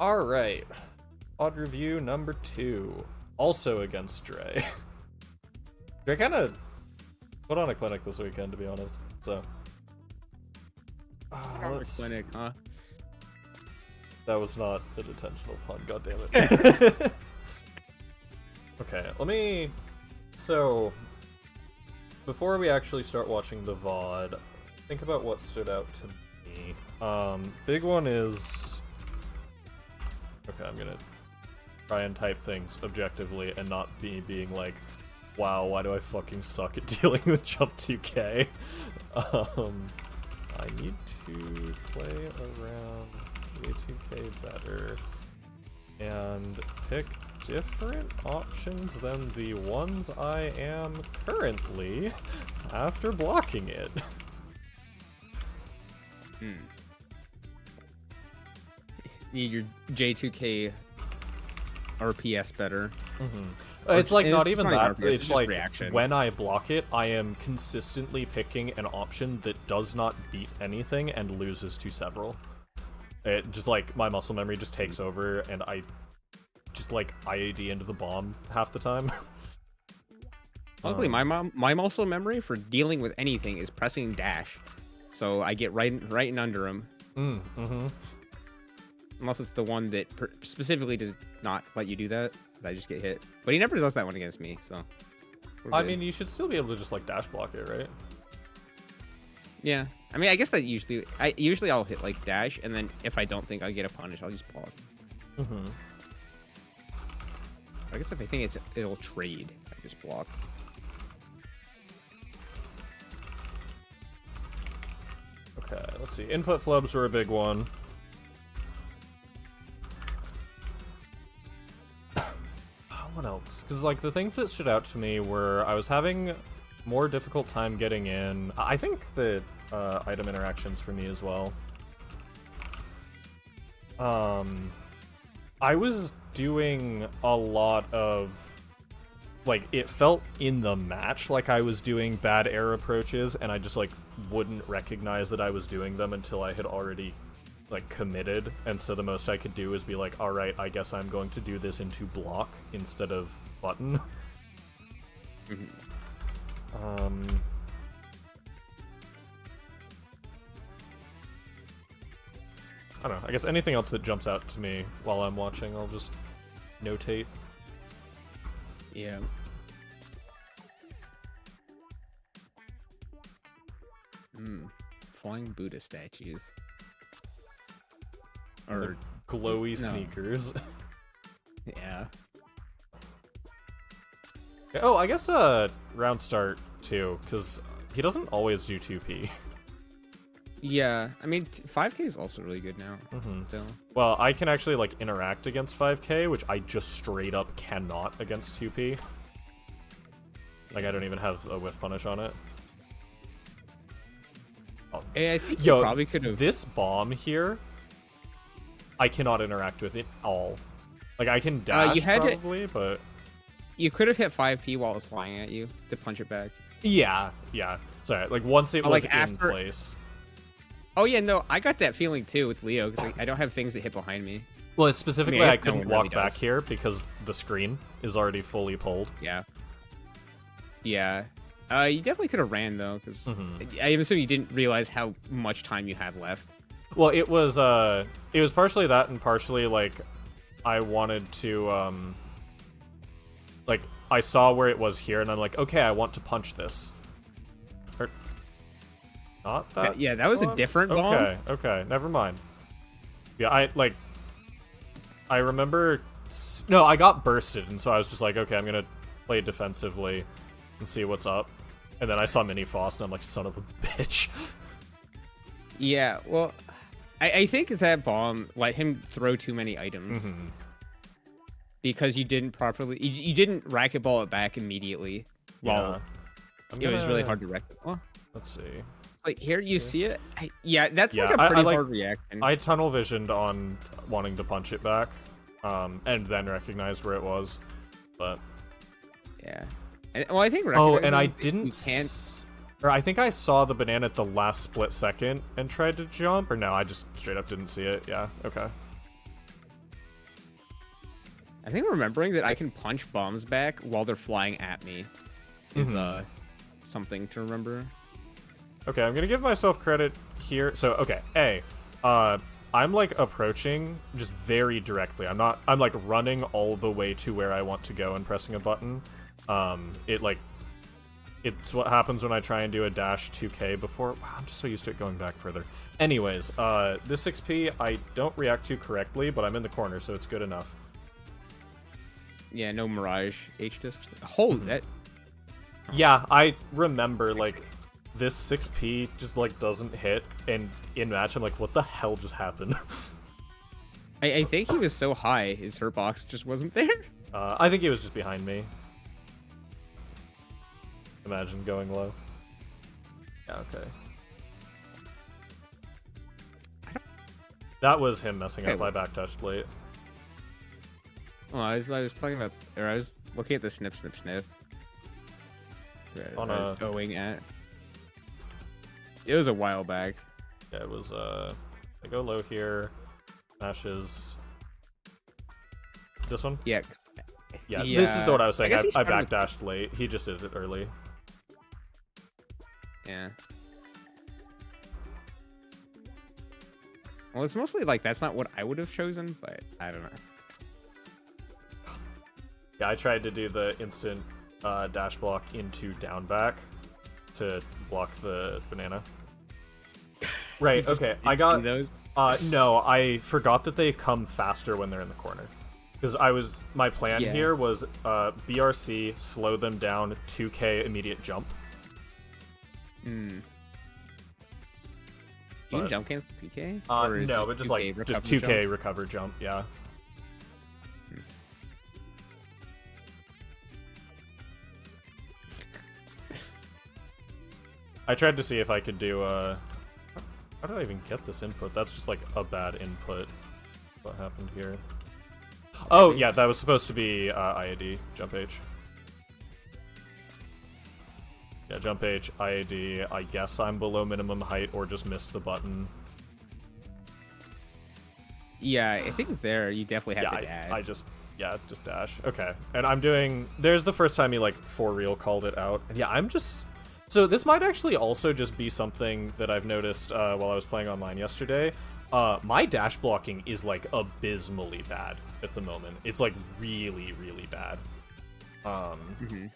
All right. Odd review number two. Also against Dre. Dre kind of put on a clinic this weekend, to be honest. So. Uh, let's- clinic, huh? That was not an intentional pun, God damn it. okay, let me. So, before we actually start watching the VOD, think about what stood out to me. Um, big one is. Okay, I'm gonna try and type things objectively and not be being like, wow, why do I fucking suck at dealing with Jump 2K? Um, I need to play around J2K better and pick different options than the ones I am currently after blocking it. Hmm. Need your J2K RPS better. Uh, It's like it's- not it's even not that. RPS, it's It's like reaction. when I block it, I am consistently picking an option that does not beat anything and loses to several. It just like my muscle memory just takes over, and I just like IAD into the bomb half the time. Luckily, Um, my mom, my muscle memory for dealing with anything is pressing dash, so I get right, right in under him. Mm, mm-hmm. Unless it's the one that specifically does not let you do that, I just get hit. But he never does that one against me, so. I mean, you should still be able to just like dash block it, right? yeah. I mean, I guess that usually, I usually I'll hit like dash, and then if I don't think I get a punish, I'll just block. Mm-hmm. I guess if I think it's it'll trade, I just block. Okay, let's see. Input flubs were a big one. Because like the things that stood out to me were I was having more difficult time getting in. I think that uh, item interactions for me as well. Um, I was doing a lot of like it felt in the match like I was doing bad air approaches and I just like wouldn't recognize that I was doing them until I had already like committed and so the most I could do is be like all right I guess I'm going to do this into block instead of button um I don't know I guess anything else that jumps out to me while I'm watching I'll just notate Yeah. Hmm. Flying Buddha statues. Or glowy No. sneakers yeah. Oh, I guess uh round start too, because he doesn't always do 2p. Yeah. I mean, 5K is also really good now. Mhm. So. Well, I can actually like interact against 5k, which I just straight up cannot against 2p. Like I don't even have a whiff punish on it. Hey, I think Yo, you probably could have. This bomb here, I cannot interact with it all. Like I can dash Uh, you had to- probably, but You could have hit 5P while it's flying at you to punch it back. yeah, yeah. Sorry, like once it But, was like, in after- place. Oh yeah, no, I got that feeling too with Leo because I don't have things that hit behind me. Well, it's specifically I I, guess no couldn't one really walk back here because the screen is already fully pulled. Yeah. Yeah. Uh, you definitely could have ran though, because Mhm. I'm assuming you didn't realize how much time you had left. Well, it was uh it was partially that and partially like I wanted to um like I saw where it was here and I'm like, okay, I want to punch this. Or not that? yeah, that was a different bomb. Okay, okay, never mind. Yeah, I like I remember no, I got bursted and so I was just like, okay, I'm going to play defensively and see what's up. And then I saw Mini Faust and I'm like, son of a bitch. Yeah, well, I, I think that bomb let him throw too many items Mhm. because you didn't properly, you, you didn't racquetball it back immediately. Well, Yeah. I'm it was really hard to. Well, Let's see. like here you see it. I, yeah, that's Yeah, like a pretty like- hard reaction. I tunnel visioned on wanting to punch it back, um, and then recognized where it was. But yeah. And, well, I think. oh, and I didn't. You can't. Or I think I saw the banana at the last split second and tried to jump. Or no, I just straight up didn't see it. Yeah. Okay. I think remembering that I can punch bombs back while they're flying at me is Mhm. uh something to remember. Okay, I'm gonna give myself credit here. So, okay, A, uh, I'm like approaching just very directly. I'm not. I'm like running all the way to where I want to go and pressing a button. Um, it like, it's what happens when I try and do a dash 2K before. Wow, I'm just so used to it going back further. Anyways, uh, this 6P I don't react to correctly, but I'm in the corner, so it's good enough. Yeah, no Mirage H discs. Holy Mhm. that Yeah, I remember Six- like this 6P just like doesn't hit, and in match I'm like, what the hell just happened? I, I think he was so high his hurt box just wasn't there. Uh, I think he was just behind me. Imagine going low. Yeah, okay. That was him messing up. Okay. I backdashed late. Oh, I was I was talking about or I was looking at the snip snip snip. That On I was a- going at. It was a while back. Yeah, it was, uh... I go low here. Smashes... This one? Yeah. 'cause- Yeah, this is what I was saying. guess I, he I started with- backdashed late. He just did it early. Yeah. Well, it's mostly like that's not what I would have chosen, but I don't know. Yeah, I tried to do the instant uh, dash block into down back to block the banana. Right, okay. I got those. uh no, I forgot that they come faster when they're in the corner. Because I was my plan Yeah. here was uh BRC, slow them down, 2k immediate jump. Hmm. You can jump cancel 2K? Uh no, but just 2K like just 2k jump? recover jump, yeah. I tried to see if I could do uh how did I even get this input? That's just like a bad input. What happened here? Oh yeah, that was supposed to be uh, IAD jump H. Yeah, jump H, IAD. I guess I'm below minimum height or just missed the button. Yeah, I think there you definitely have yeah, to dash. I, I just yeah, just dash. Okay, and I'm doing. There's the first time he like for real called it out. Yeah, I'm just. So this might actually also just be something that I've noticed uh, while I was playing online yesterday. Uh, my dash blocking is like abysmally bad at the moment. It's like really, really bad. Um, Mhm.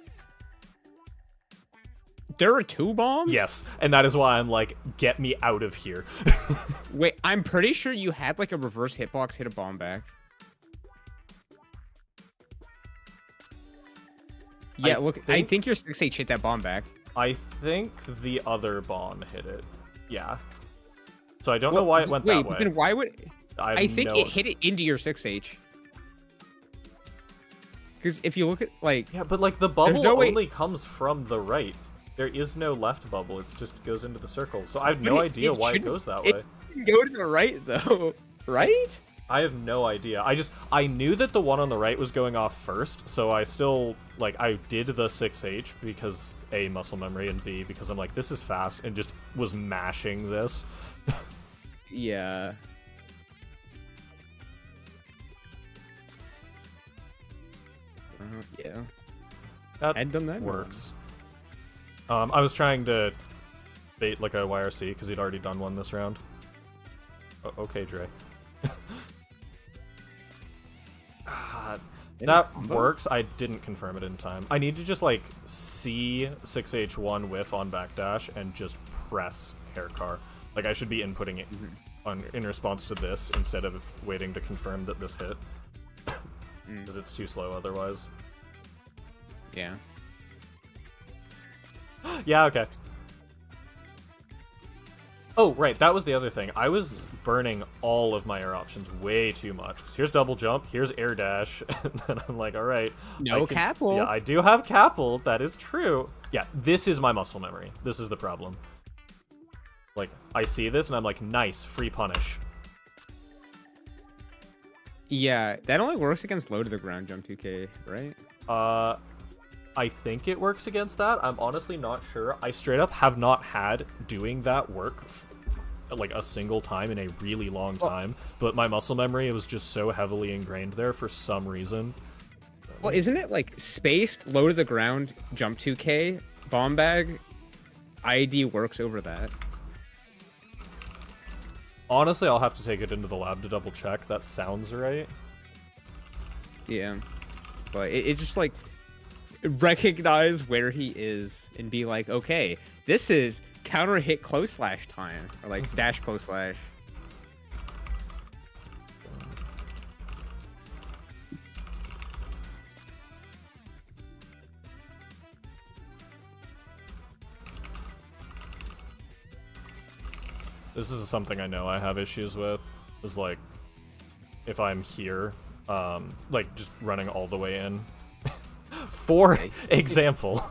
There are two bombs? yes, and that is why I'm like, get me out of here. Wait, I'm pretty sure you had like a reverse hitbox hit a bomb back. Yeah, I look, I think- think your 6H hit that bomb back. I think the other bomb hit it. Yeah. So I don't know why it went Wait, that way. then why would I, I think no- it hit it into your 6H? Because if you look at like Yeah, but like the bubble no way- only comes from the right. There is no left bubble. It just goes into the circle. So I have no it- idea it why it goes that way. go to the right though, right? I have no idea. I just I knew that the one on the right was going off first, so I still like I did the 6H because A muscle memory and B because I'm like this is fast and just was mashing this. Yeah. Uh, yeah, That I'd done that works. Um, I was trying to bait like a YRC because he'd already done one this round. O- okay, Dre. Ah, that works. I didn't confirm it in time. I need to just like see 6H1 whiff on backdash and just press Haircar. Like I should be inputting it Mhm. on in response to this instead of waiting to confirm that this hit because it's too slow otherwise. Yeah. Yeah, okay. Oh, right, that was the other thing. I was burning all of my air options way too much. Here's double jump, here's air dash, and then I'm like, all right. No I can- capel. Yeah, I do have capel, that is true. Yeah, this is my muscle memory. This is the problem. Like, I see this and I'm like, nice, free punish. Yeah, that only works against low to the ground jump 2K, right? Uh, I think it works against that. I'm honestly not sure. I straight up have not had doing that work f- like a single time in a really long time, but my muscle memory it was just so heavily ingrained there for some reason. Well, isn't it like spaced, low to the ground, jump 2K, bomb bag? ID works over that. Honestly, I'll have to take it into the lab to double check. That sounds right. Yeah. But it, it's just like recognize where he is and be like, okay, this is counter hit close slash time. Or like dash close slash. This is something I know I have issues with. Is like, if I'm here, um, like just running all the way in. For example,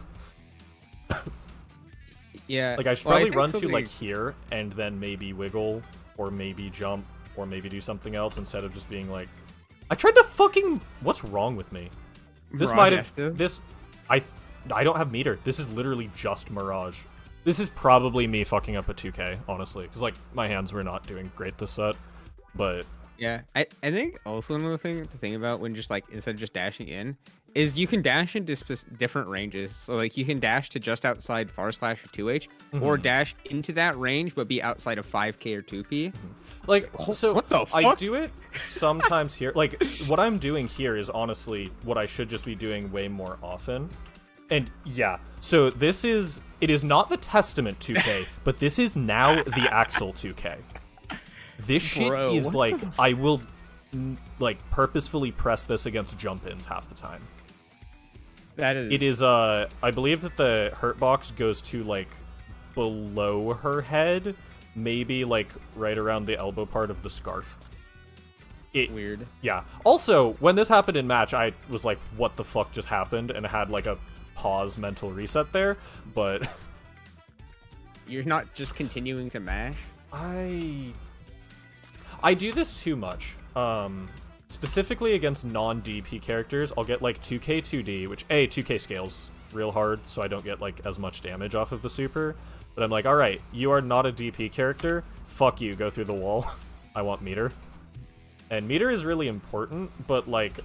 Yeah. like I should well, probably think run to like here and then maybe wiggle or maybe jump or maybe do something else instead of just being like, I tried to fucking. What's wrong with me? This Mirage might have this. I I don't have meter. This is literally just Mirage. This is probably me fucking up a 2K, honestly, because like my hands were not doing great this set. But Yeah, I, I think also another thing to think about when just like instead of just dashing in is you can dash into spec- different ranges. So like you can dash to just outside far slash or 2H, or Mhm. dash into that range but be outside of 5K or 2P. like, Oh, so what the I do it sometimes here. Like what I'm doing here is honestly what I should just be doing way more often. And yeah, so this is it is not the Testament 2K, but this is now the Axel 2K. This shit Bro, is what like I will like purposefully press this against jump ins half the time. That is It is uh I believe that the hurt box goes to like below her head, maybe like right around the elbow part of the scarf. It weird. yeah. Also, when this happened in match, I was like, what the fuck just happened? And I had like a pause mental reset there, but You're not just continuing to mash. I I do this too much. Um specifically against non-DP characters, I'll get like 2k 2D, which A 2k scales real hard so I don't get like as much damage off of the super. But I'm like, "All right, you are not a DP character. Fuck you, go through the wall. I want meter." And meter is really important, but like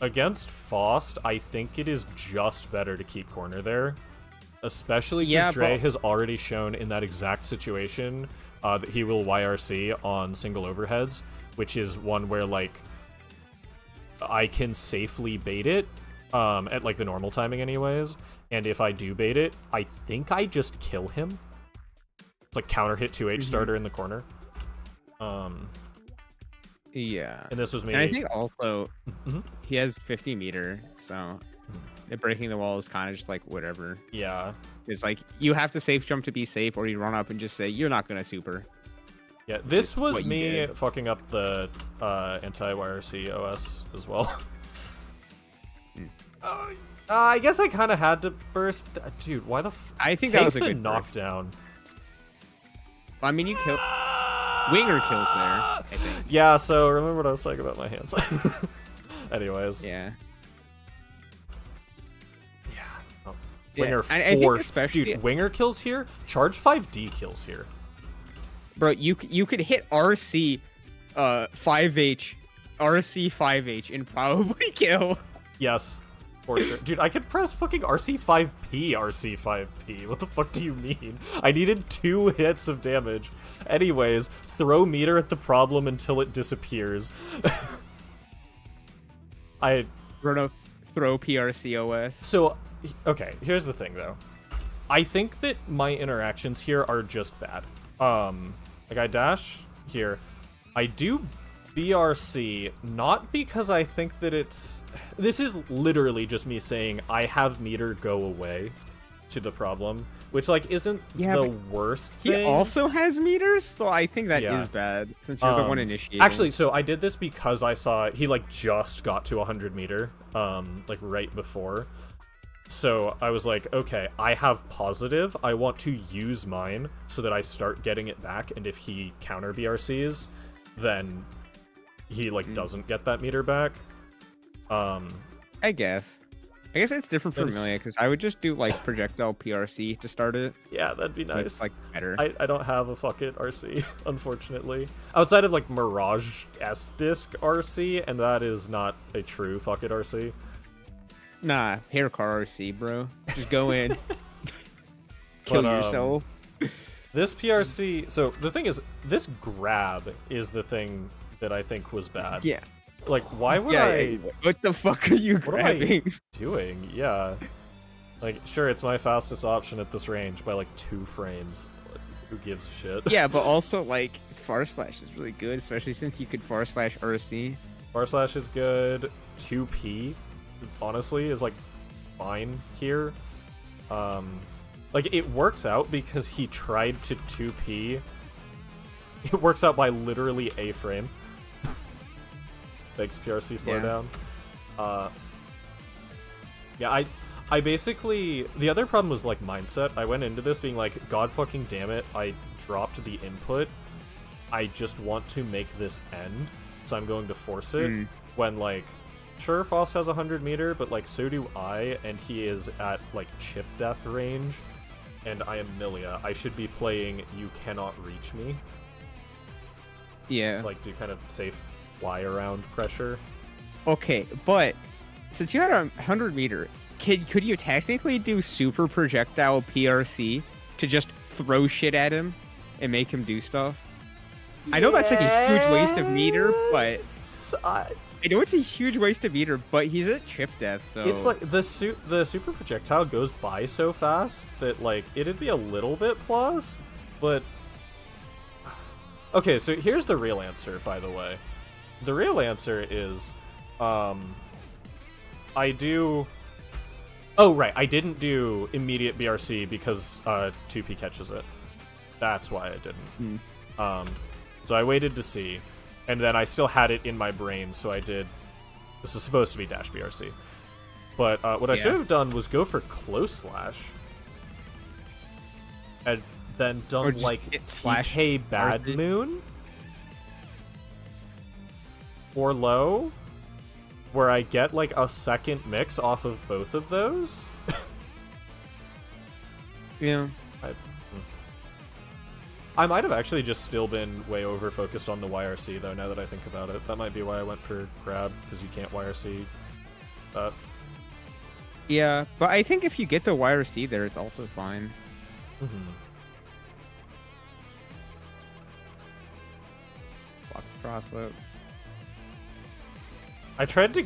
against Faust, I think it is just better to keep corner there. Especially because Yeah, Dre has already shown in that exact situation uh, that he will YRC on single overheads, which is one where like I can safely bait it um, at like the normal timing, anyways. And if I do bait it, I think I just kill him. It's like counter hit 2H starter in the corner. Um, Yeah. and this was me. And I think also Mhm. he has 50 meter, so it breaking the wall is kind of just like whatever. yeah, It's like you have to safe jump to be safe, or you run up and just say you're not gonna super. Yeah. This is was me fucking up the uh, anti-YRC OS as well. Hmm. Uh, I guess I kind of had to burst, Uh, dude. Why the? F- I think Take that was a good burst. knockdown. I mean, you kill Winger kills there. I think. Yeah, so remember what I was saying about my hands. Anyways, yeah. Yeah. Oh. Yeah, Winger and I think four. especially- Dude, Winger kills here. Charge 5D kills here. Bro, you you could hit RC, uh, 5H, RC 5H, and probably kill. Yes. For sure. Dude, I could press fucking RC5P, RC5P. What the fuck do you mean? I needed two hits of damage. Anyways, throw meter at the problem until it disappears. I Run throw PRCOS. So, okay, here's the thing though. I think that my interactions here are just bad. Um, like I dash here. I do BRC not because I think that it's this is literally just me saying I have meter go away to the problem, which like isn't Yeah, the worst He thing. also has meters, so I think that is Yeah. bad since you're the one Um, initiating. Actually, so I did this because I saw he like just got to 100 meter, um, like right before. So I was like, okay, I have positive. I want to use mine so that I start getting it back. And if he counter BRCs, then he like Mm. doesn't get that meter back. Um, I guess. I guess it's different for Amelia because I would just do like projectile PRC to start it. Yeah, that'd be nice. like better. I, I don't have a fuck it RC, unfortunately. Outside of like Mirage S Disc RC, and that is not a true fuck it RC. Nah, Haircar RC, bro. Just go in, kill But, um, yourself. This PRC, so the thing is, this grab is the thing that I think was bad. Yeah. Like, why would yeah, I yeah, What the fuck are you What am I- grabbing? doing? Yeah. Like, sure, it's my fastest option at this range by like two frames. Who gives a shit? yeah, but also like far slash is really good, especially since you could far slash RC. Far slash is good. 2P, honestly, is like fine here. Um, like it works out because he tried to 2P. It works out by literally a frame. Makes PRC slow Yeah. down. Uh, yeah, I, I basically the other problem was like mindset. I went into this being like, God fucking damn it! I dropped the input. I just want to make this end, so I'm going to force it. Mm. When like, sure, Faust has a hundred meter, but like so do I, and he is at like chip death range, and I am Milia. I should be playing You Cannot Reach Me, Yeah. like do kind of safe fly around pressure. Okay, but since you had a hundred meter, could could you technically do super projectile PRC to just throw shit at him and make him do stuff? I know that's like a huge waste of meter, but Yes, I- I know it's a huge waste of meter, but he's at chip death, so It's like the suit the super projectile goes by so fast that like it'd be a little bit plus, but Okay, so here's the real answer, by the way. The real answer is um I do Oh right, I didn't do immediate BRC because uh 2P catches it. That's why I didn't. Um so I waited to see and then I still had it in my brain, so I did this is supposed to be dash BRC. But uh, what I Yeah. should have done was go for close slash, and then done like slash PK Bad RC. Moon or low, where I get like a second mix off of both of those. yeah. I. I might have actually just still been way over focused on the YRC though. Now that I think about it, that might be why I went for grab because you can't YRC. Uh, Yeah, but I think if you get the YRC there, it's also fine. mhm. Blocks the cross up. I tried to.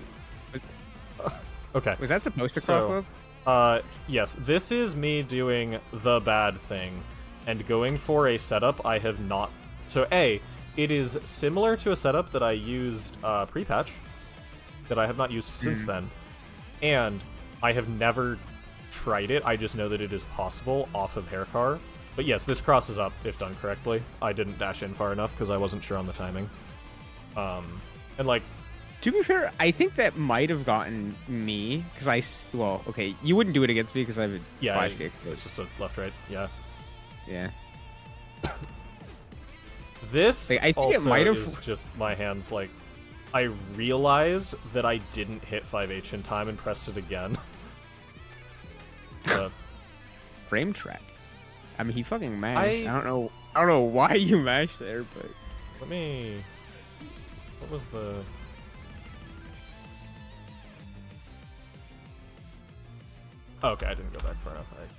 Was- okay. Was that supposed to cross So- up? Uh, yes, this is me doing the bad thing and going for a setup I have not. So, A, it is similar to a setup that I used uh, pre patch that I have not used since then. And I have never tried it. I just know that it is possible off of Haircar. But yes, this crosses up if done correctly. I didn't dash in far enough because I wasn't sure on the timing. Um, and like, To be fair, I think that might have gotten me because I well, okay, you wouldn't do it against me because I have a yeah, flash kick. but it's just a left right. Yeah. Yeah, This Like, I think it also might have- is just my hands. Like, I realized that I didn't hit 5H in time and pressed it again. Uh, frame trap. I mean, he fucking mashed. I- I... don't know. I don't know why you mashed there, but let me. What was the? Oh, okay, I didn't go back far enough. I.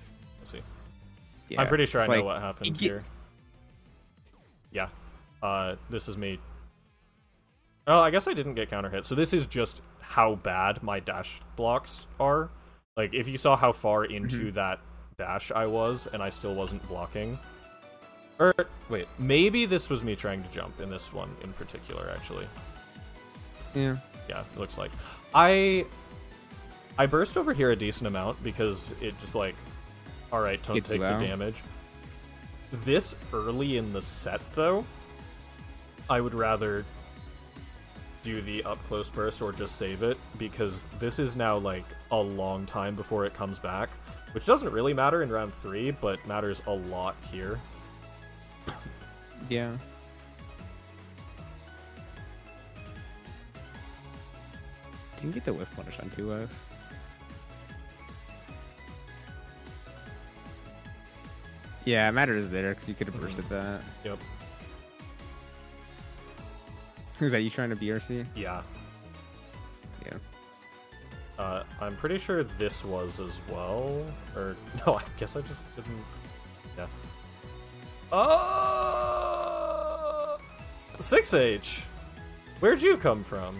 yeah, I'm pretty sure I know like- what happened get- here. Yeah. Uh, this is me. Oh, I guess I didn't get counter hit. So this is just how bad my dash blocks are. Like, if you saw how far into Mm-hmm. that dash I was, and I still wasn't blocking. Or, wait, maybe this was me trying to jump in this one in particular, actually. Yeah. Yeah, it looks like. I I burst over here a decent amount because it just like alright, don't Gets you take the damage. This early in the set though, I would rather do the up close burst or just save it because this is now like a long time before it comes back, which doesn't really matter in round 3, but matters a lot here. Yeah. Didn't get the whiff punish on 2S. Yeah, matter is there because you could have bursted that. Yep. Who's that? You trying to BRC? Yeah. Yeah. Uh, I'm pretty sure this was as well. Or no, I guess I just didn't. Yeah. Uh, six H. Where'd you come from?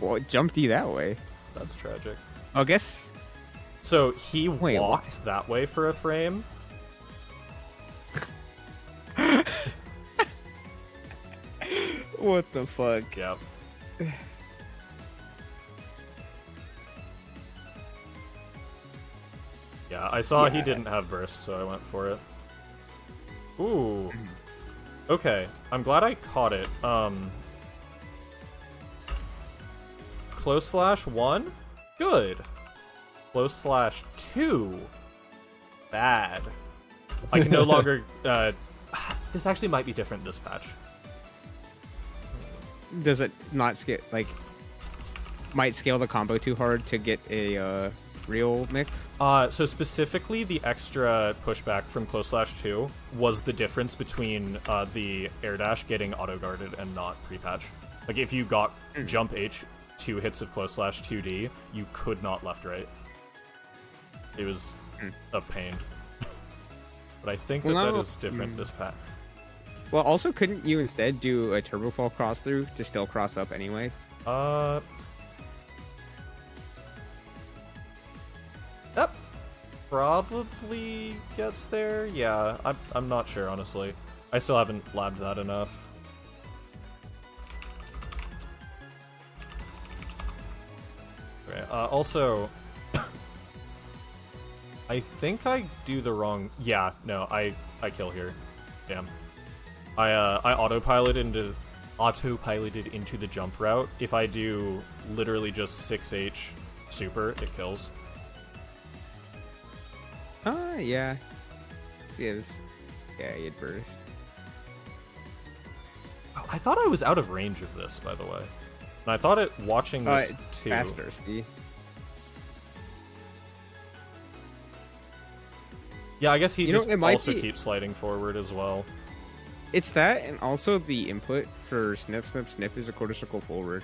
Well, jumped you that way. That's tragic. I guess. So he Wait, what? walked that way for a frame. What the fuck? Yep. Yeah, I saw he didn't have burst, so I went for it. Ooh. Okay, I'm glad I caught it. Um Close slash one? Good. Close slash two? Bad. I can no longer uh this actually might be different this patch. Does it not scale like? Might scale the combo too hard to get a uh, real mix. Uh, so specifically, the extra pushback from close slash two was the difference between uh, the air dash getting auto guarded and not pre patch. Like if you got jump H two hits of close slash two D, you could not left right. It was a pain. but I think that Well, that now- is different this pack. Well, also, couldn't you instead do a turbo fall cross through to still cross up anyway? Uh. That probably gets there. Yeah, I'm, I'm not sure, honestly. I still haven't labbed that enough. Okay, uh, also, I think I do the wrong. Yeah, no, I I kill here. Damn. I uh, I autopilot into autopiloted into the jump route. If I do literally just 6H super, it kills. Ah, yeah. See, it was, yeah, he had burst. Oh, I thought I was out of range of this, by the way. And I thought it watching Uh, this it's too. faster, see? Yeah, I guess he You know, just it might also be- keeps sliding forward as well. It's that, and also the input for snip, snip, snip is a quarter circle forward.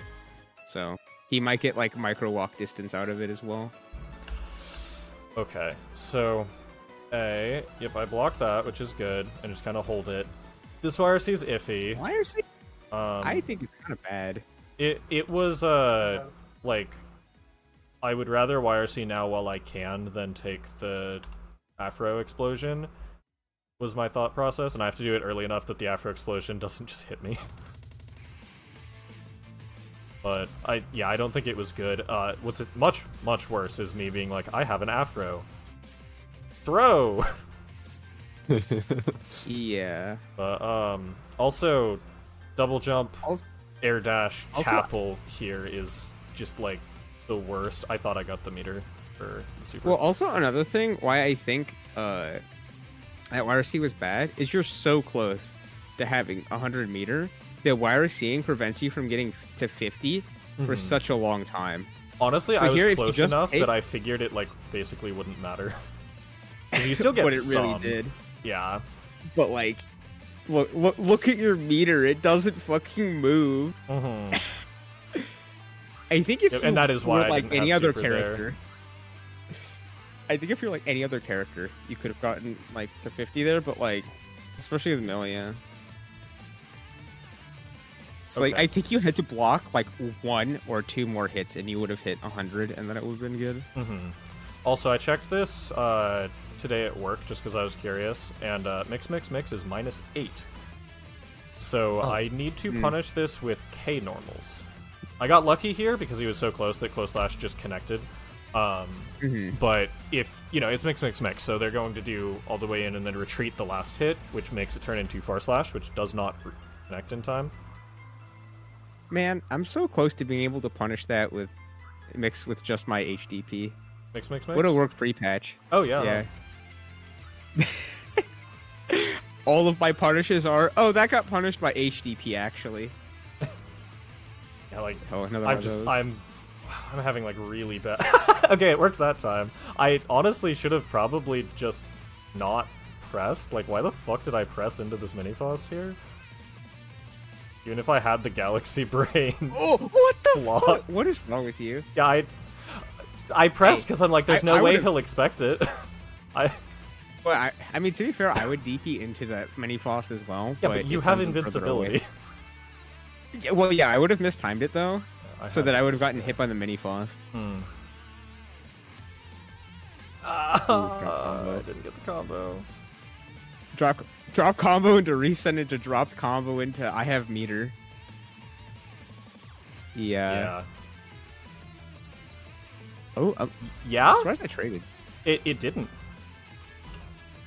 So he might get like micro walk distance out of it as well. Okay, so A, yep, I blocked that, which is good, and just kind of hold it. This YRC is iffy. They? Um, I think it's kind of bad. It it was uh like I would rather YRC now while I can than take the Afro explosion was my thought process, and I have to do it early enough that the Afro explosion doesn't just hit me. but I yeah, I don't think it was good. Uh what's it much, much worse is me being like, I have an Afro. Throw! Yeah. But um also double jump Also- air dash Also- capel here is just like the worst. I thought I got the meter for the super. Well, also another thing why I think uh that YRC was bad is you're so close to having 100 meter that YRCing prevents you from getting to 50 for Mhm. such a long time. Honestly, so I was here, if close enough take- that I figured it like basically wouldn't matter. 'Cause you still get but it really some. did. Yeah. But like, look, look, look at your meter. It doesn't fucking move. Mhm. I think if Yep, you and that is why were like any other character, there. I think if you're like any other character, you could have gotten like to 50 there. But like, especially with Milia. So like, I think you had to block like one or two more hits, and you would have hit 100, and then it would have been good. Mhm. Also, I checked this uh, today at work just because I was curious, and uh, mix mix mix is minus eight. So I need to Hmm. punish this with K normals. I got lucky here because he was so close that close slash just connected. Um, Mhm. but if you know it's mix mix mix, so they're going to do all the way in and then retreat the last hit, which makes it turn into far slash, which does not connect in time. Man, I'm so close to being able to punish that with mix with just my HDP. Mix mix mix. Would have worked pre-patch. Oh yeah. Yeah. All of my punishes are. Oh, that got punished by HDP actually. Yeah, like Oh, another I'm just. I'm I'm having like really bad. okay, it worked that time. I honestly should have probably just not pressed? Like, why the fuck did I press into this mini Faust here? Even if I had the Galaxy Brain. Oh, what the Plot. fuck? What is wrong with you? yeah, I I pressed Hey, because I'm like, there's I- no I way would've- he'll expect it. I Well, I, I mean, to be fair, I would DP into that mini Faust as well. yeah, but you have sends him further away. invincibility. Yeah, well, yeah, I would have mistimed it though, I so that I would have gotten hit by the mini Faust. Hmm. Ah. I didn't get the combo. Drop, drop combo into resend into dropped combo into I have meter. Yeah. yeah. Oh, I'm Yeah? surprised I traded. It, it didn't.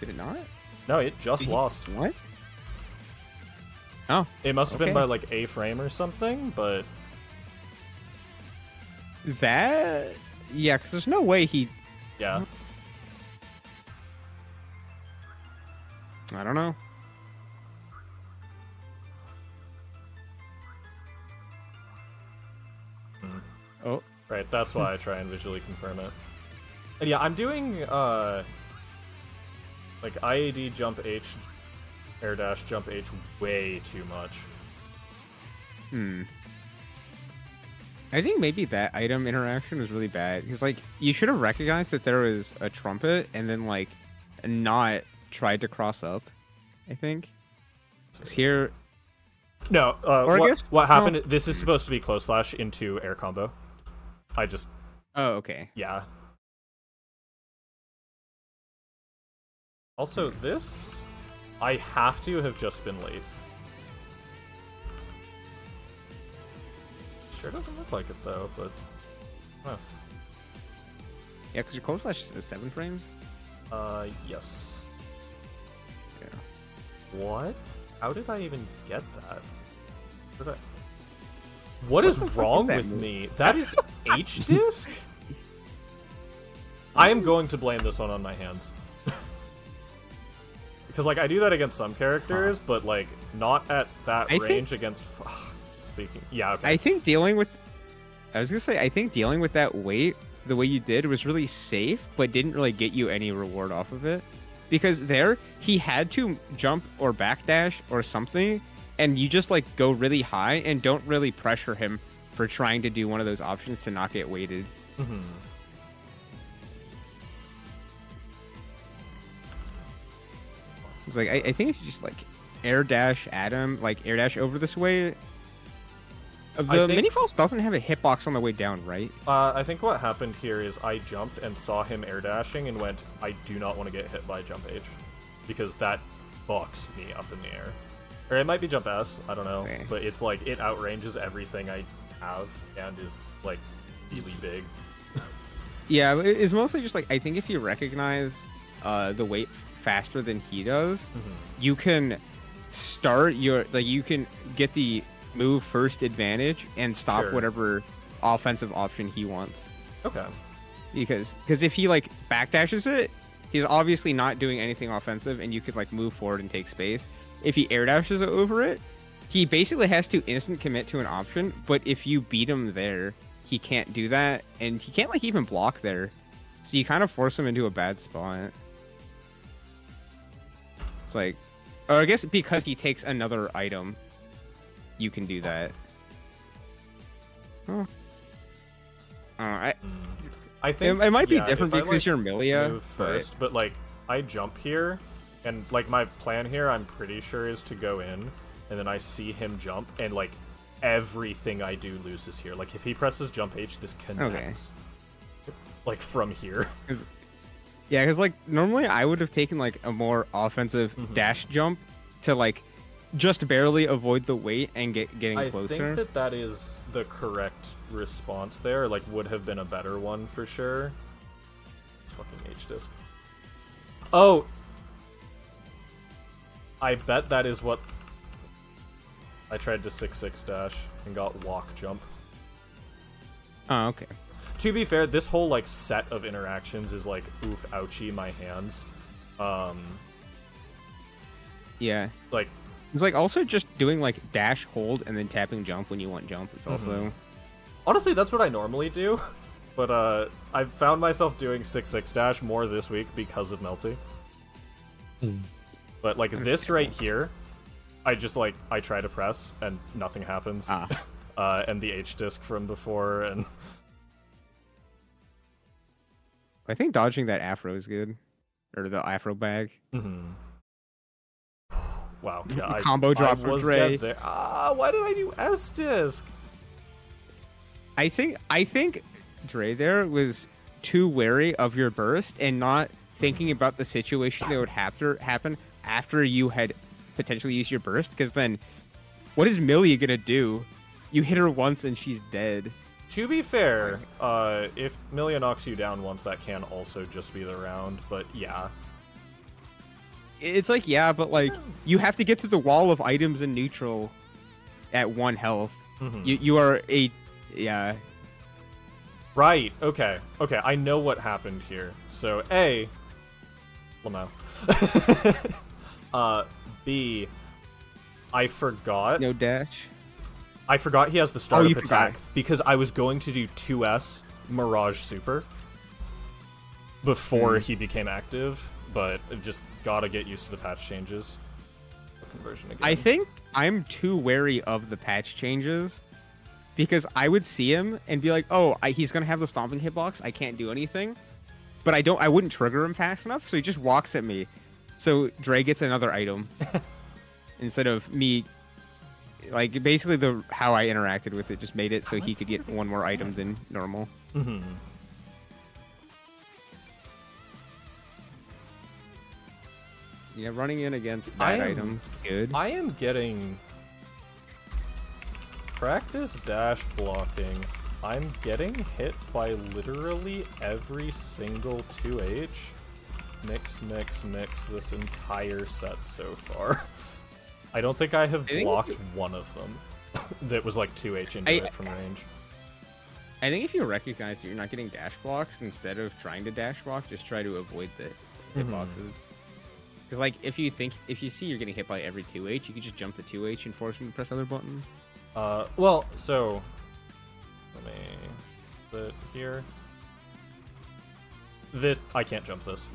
Did it not? No, it just Did he- lost. What? Oh, It must have been by like a frame or something, but that. Yeah, because there's no way he. yeah. I don't know. Hmm. Oh, Right, that's why I try and visually confirm it. And yeah, I'm doing uh like IAD jump H air dash jump H way too much. Hmm. I think maybe that item interaction was really bad because, like, you should have recognized that there was a trumpet and then, like, not tried to cross up. I think. here, No, uh, Or what, guess- what no. happened? This is supposed to be close slash into air combo. I just oh, okay. yeah. Also, this I have to have just been late. Sure doesn't look like it though, but huh. Yeah, because your close slash is seven frames. Uh, yes. Yeah. What? How did I even get that? I- What is the is wrong with move? me? That is H disc. I am going to blame this one on my hands. because like I do that against some characters, but like not at that I think- range against. Speaking, yeah, okay. I think dealing with, I was gonna say, I think dealing with that weight the way you did was really safe, but didn't really get you any reward off of it, because there he had to jump or backdash or something, and you just like go really high and don't really pressure him for trying to do one of those options to not get weighted. Mhm. It's like I, I think if you just like air dash at him, like air dash over this way. The think- mini Faust doesn't have a hitbox on the way down, right? Uh, I think what happened here is I jumped and saw him air dashing and went, I do not want to get hit by jump H. Because that fucks me up in the air. Or it might be jump S, I don't know. Okay. But it's like, it outranges everything I have and is, like, really big. Yeah, it's mostly just like I think if you recognize uh, the weight faster than he does, Mm-hmm. you can start your like you can get the move first advantage and stop Sure. whatever offensive option he wants. Okay. Because because if he like backdashes it, he's obviously not doing anything offensive, and you could like move forward and take space. If he air dashes over it, he basically has to instant commit to an option. But if you beat him there, he can't do that, and he can't like even block there. So you kind of force him into a bad spot. It's like, or I guess because he takes another item, you can do that. Uh, I. I think it might be yeah, different if I, because like, you're Milia. move but- first, but like I jump here, and like my plan here, I'm pretty sure is to go in, and then I see him jump, and like everything I do loses here. Like if he presses jump H, this connects. Okay. Like from here. Yeah, because like normally I would have taken like a more offensive Mhm. dash jump to like just barely avoid the weight and get getting I closer. I think that that is the correct response there. Like would have been a better one for sure. It's fucking H disc. Oh, I bet that is what I tried to six six dash and got walk jump. Oh, okay. To be fair, this whole like set of interactions is like oof ouchie my hands. Um, Yeah, like it's like also just doing like dash hold and then tapping jump when you want jump. It's also Mhm. honestly, that's what I normally do. But uh, I found myself doing six six dash more this week because of Melty. But like this right here, I just like I try to press and nothing happens. Ah. uh, and the H disc from before and I think dodging that afro is good, or the afro bag. Mhm. Wow, yeah, I, Combo drop I for was Dre. dead there. Ah, why did I do S disc? I think I think Dre there was too wary of your burst and not thinking about the situation that would have to happen after you had potentially used your burst. Because then, what is Millie gonna do? You hit her once and she's dead. To be fair, uh, if Millia knocks you down once, that can also just be the round. But yeah, It's like yeah, but like you have to get to the wall of items in neutral at one health. Mhm. You you are a yeah. Right. Okay. Okay. I know what happened here. So A. Well, no. uh, B. I forgot. No dash. I forgot he has the startup Oh, you forgot. attack because I was going to do 2S Mirage Super before Hmm. he became active, but I just gotta get used to the patch changes. Conversion again. I think I'm too wary of the patch changes because I would see him and be like, "Oh, I, he's gonna have the stomping hitbox. I can't do anything." But I don't. I wouldn't trigger him fast enough, so he just walks at me. So Dre gets another item instead of me. Like basically, the how I interacted with it just made it so he could get one more item than normal. Mhm. Yeah, running in against that am- item, good. I am getting practice dash blocking. I'm getting hit by literally every single 2H. Mix, mix, mix this entire set so far. I don't think I have I blocked you- one of them that was like 2H into I- it from range. I think if you recognize that you're not getting dash blocks, instead of trying to dash block, just try to avoid the hitboxes. Mm-hmm. 'Cause, like if you think if you see you're getting hit by every two H, you can just jump the two H and force him to press other buttons. Uh, well, so let me put here. That I can't jump this.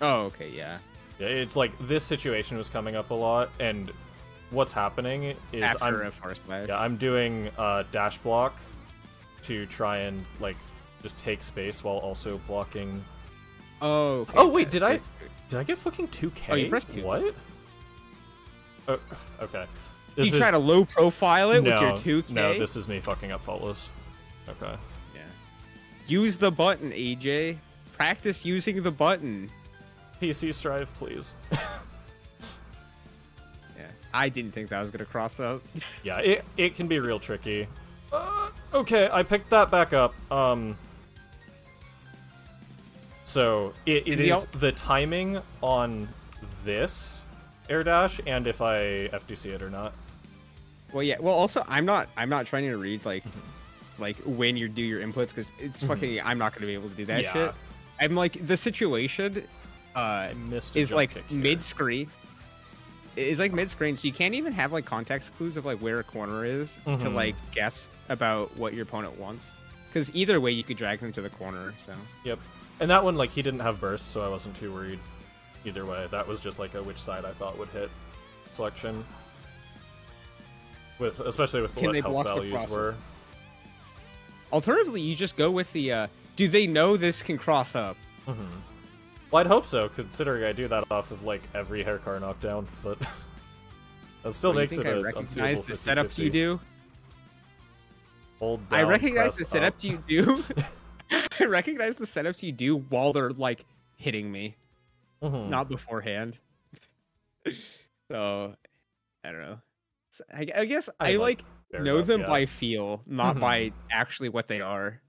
Oh, okay, yeah. Yeah, it's like this situation was coming up a lot, and what's happening is After I'm a force splash. yeah I'm doing uh, dash block to try and like just take space while also blocking. Oh. Okay, Oh, wait, did I- Did I get fucking two K? Oh, you pressed two. What? Oh, okay. You try to low profile it with your two K. No, this is me fucking up faultless. Okay. Yeah. Use the button, AJ. Practice using the button. PC Strive, please. Yeah. I didn't think that was gonna cross up. Yeah, it it can be real tricky. Uh, okay, I picked that back up. Um, so it, it The the timing on this air dash and if I FDC it or not. Well, yeah. Well, also, I'm not. I'm not trying to read like, like when you do your inputs because it's fucking. I'm not gonna be able to do that Mm-hmm. Yeah. shit. I'm like the situation, uh, I missed a is like mid screen. Is like mid screen, so you can't even have like context clues of like where a corner is to Mhm. like guess about what your opponent wants. Because either way, you could drag them to the corner. So Yep. And that one, like, he didn't have burst, so I wasn't too worried either way. That was just like a which side I thought would hit selection. With especially with Can what health values were. alternatively, you just go with the. uh Do they know this can cross up? hmm Well, I'd hope so, considering I do that off of like every Haircar knockdown, but that still you makes it I a recognize the setups you do. Hold I recognize the setups you do. I recognize the setups you do while they're like hitting me, Mhm. not beforehand. so I don't know. So, I, I guess I I, like know them yeah. by feel, not Mhm. by actually what they are.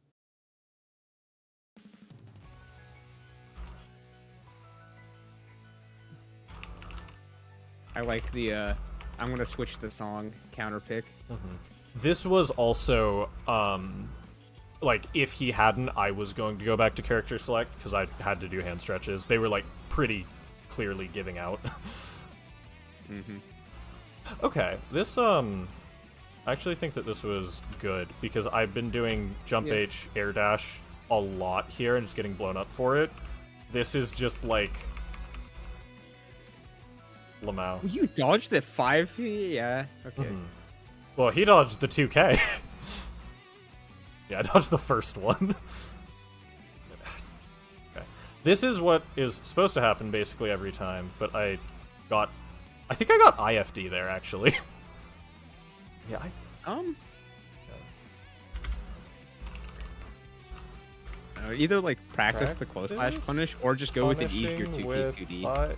I like the uh I'm gonna switch the song counter pick. This was also um like if he hadn't I was going to go back to character select because I had to do hand stretches. They were like pretty clearly giving out. hmm okay, this um I actually think that this was good because I've been doing jump Yeah. H air dash a lot here and just getting blown up for it. This is just like Lamau. You dodged the five. Yeah. Okay. Mhm. Well, he dodged the 2K. yeah, I dodged the first one. okay. This is what is supposed to happen basically every time, but I got. I think I got IFD there actually. yeah, I. Um. Uh, either like practice, the close slash punish, or just go with an easier punishing 2 with 2D. fire.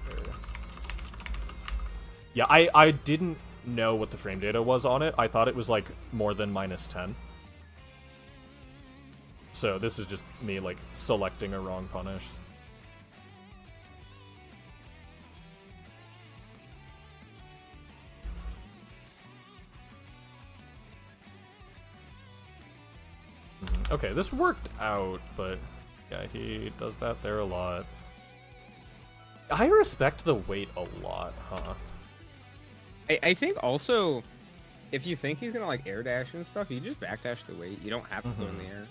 Yeah, I I didn't know what the frame data was on it. I thought it was like more than minus 10. So this is just me like selecting a wrong punish. Mhm. Okay, this worked out, but yeah, he does that there a lot. I respect the weight a lot, huh? I, I think also, if you think he's gonna like air dash and stuff, you just backdash the weight. You don't have to go in Mhm. the air.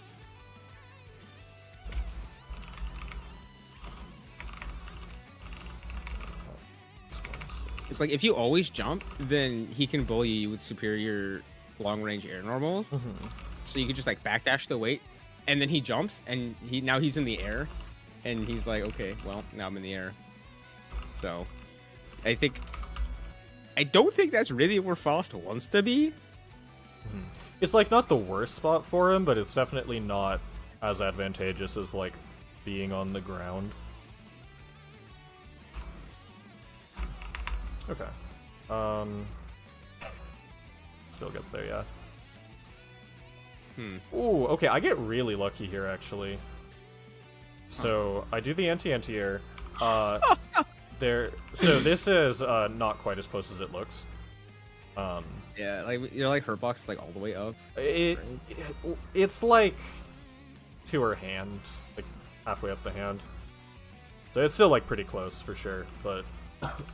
It's like if you always jump, then he can bully you with superior long range air normals. Mhm. So you could just like backdash the weight, and then he jumps, and he now he's in the air, and he's like, okay, well now I'm in the air. So, I think, I don't think that's really where Faust wants to be. It's like not the worst spot for him, but it's definitely not as advantageous as like being on the ground. Okay. Um still gets there, yeah. Hmm. Ooh, okay, I get really lucky here actually. So I do the anti-anti-air. Uh there so this is uh not quite as close as it looks. Um Yeah, like you're like her box like all the way up. It, it it's like to her hand, like halfway up the hand. So it's still like pretty close for sure, but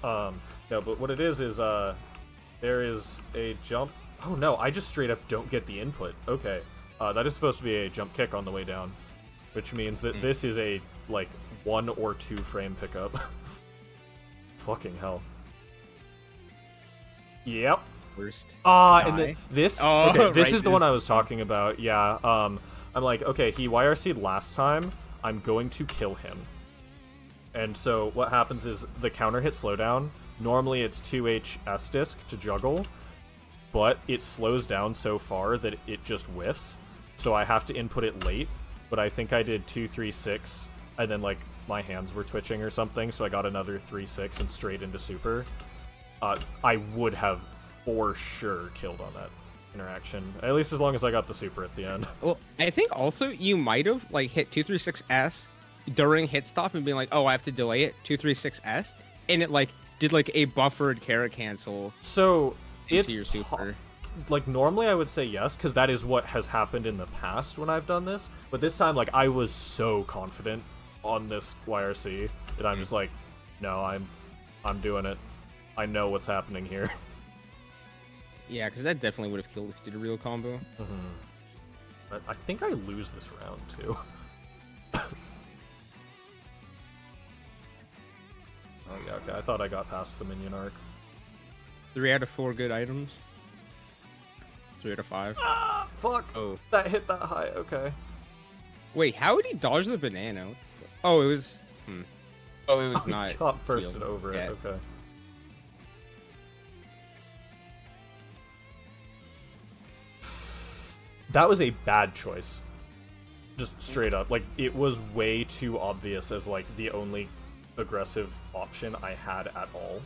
um no, but what it is is uh there is a jump. Oh no, I just straight up don't get the input. Okay. Uh that is supposed to be a jump kick on the way down, which means that this is a like one or two frame pickup. Fucking hell. Yep. Worst. Ah, and Die. then this. Oh, okay, this right, is the one I was talking about. Yeah. Um, I'm like, okay, he YRC'd last time. I'm going to kill him. And so what happens is the counter hit slowdown. Normally it's 2H S disc to juggle, but it slows down so far that it just whiffs. So I have to input it late. But I think I did two, three, six, and then like my hands were twitching or something, so I got another three, six, and straight into super uh, I would have for sure killed on that interaction. At least as long as I got the super at the end. Well, I think also you might have like hit two three six S during hit stop and being like, oh, I have to delay it two three six S, and it like did like a buffered carrot cancel So into it's your super. like normally I would say yes because that is what has happened in the past when I've done this. But this time, like I was so confident on this YRC that I'm hmm. just like, no, I'm, I'm doing it. I know what's happening here. Yeah, because that definitely would have killed if you did a real combo. Mm-hmm. But I think I lose this round too. oh yeah, okay. I thought I got past the minion arc. Three out of four good items. Three out of five. Ah, fuck. Oh, That hit that high. Okay. wait, how would he dodge the banana? Oh, it was. Hmm. Oh, it was not. Got bursted healed. over it. Okay. That was a bad choice. Just straight up. Like, it was way too obvious as, like, the only aggressive option I had at all.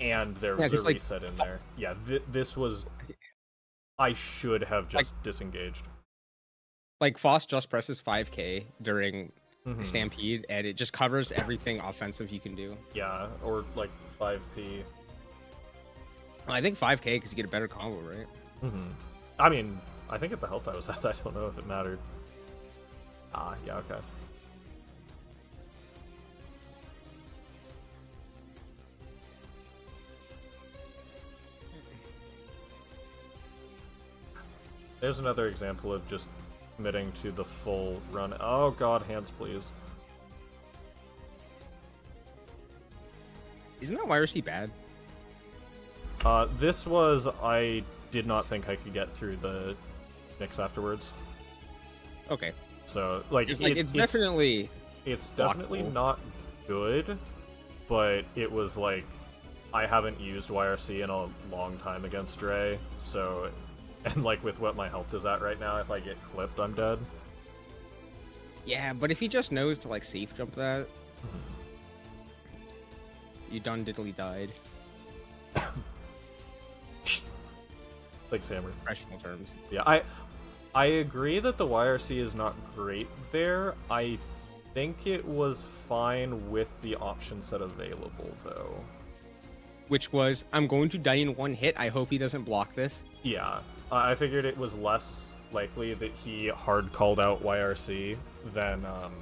And there Yeah, a like, reset in there. Yeah, th- this was. I should have just disengaged. Like Faust just presses 5k during Mhm. Stampede, and it just covers everything offensive you can do. Yeah, or like 5p. I think 5k because you get a better combo, right? hmm I mean, I think at the health I was at, I don't know if it mattered. Ah, yeah, okay. There's another example of just committing to the full run. Oh god, hands please. Isn't that YRC bad? Uh, this was I did not think I could get through the mix afterwards. Okay. So like, It's like it- it's definitely it's definitely blockable. not good, but it was like I haven't used YRC in a long time against Dre, so and like with what my health is at right now, if I get clipped, I'm dead. yeah, but if he just knows to like safe jump that, hmm. you done diddly died. Thanks, Hammer. Professional terms. Yeah, I I agree that the YRC is not great there. I think it was fine with the option set available though. Which was, I'm going to die in one hit. I hope he doesn't block this. Yeah, I I figured it was less likely that he hard called out YRC than um,